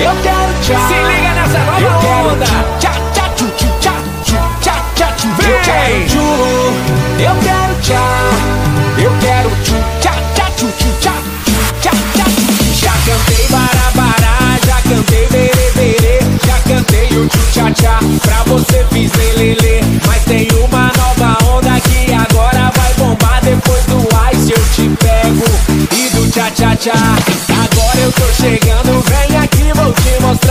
Eu quero tchá. Se liga nessa nova Eu quero onda. tchá, tchu, tchu, tchá, tchu, tchá, tchá, tchu. Eu quero tchu. Eu quero tchá. Eu quero tchá, tchu, tchá, tchá, tchu. Já cantei barabará, já cantei berê, já cantei o tchu, tchá, tchá. Pra você fiz lelê, mas tem uma nova onda que agora vai bombar depois do ice eu te pego e do tchá, tchá, tchá. Agora eu tô chegando, vem Team